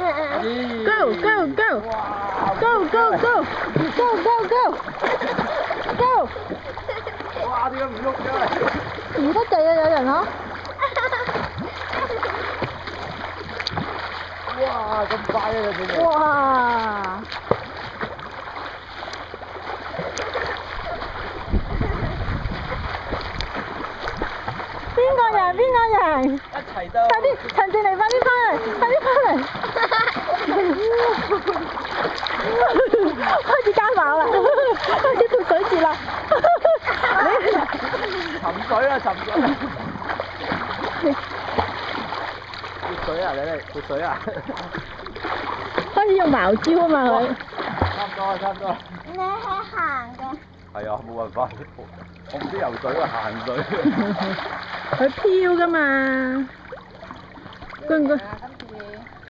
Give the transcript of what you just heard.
Go, go, go. Go, go, go. Go, go, go. Go. Wow, đi không lúc rồi. Gì đó chạy ra rồi nó. Wow, con bay rồi kìa. Wow. Bên coi nhà, bên coi nhà. đi. chị cá vào là chứ tôi cưới chị là sầm cưới là sầm cưới. Tôi cưới à đấy đây tôi cưới à. Có dùng mạo chiêu mà. Rồi xong rồi xong rồi nó hàng rồi 係啊，冇辦法，我唔知游水啊，行水。佢漂噶嘛，佢唔佢？